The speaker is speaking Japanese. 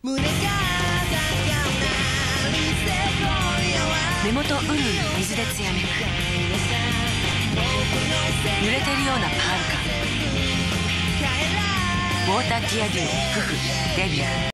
目元うるうる水でつやめく濡れてるようなパール感ウォーターティアデュオ夫婦デビュー。